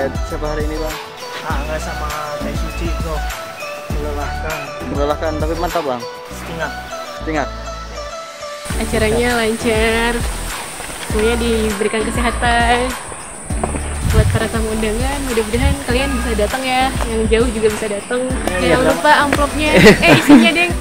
diet siapa hari ini bang? Ah, Angga sama teh suci bro. Melelahkan. Melelahkan tapi mantap bang. Setengah setengah acaranya lancar. Semuanya diberikan kesehatan. Buat para tamu undangan mudah-mudahan kalian bisa datang ya. Yang jauh juga bisa datang. Iya, Jangan iya, lupa amplopnya. Eh isinya deng.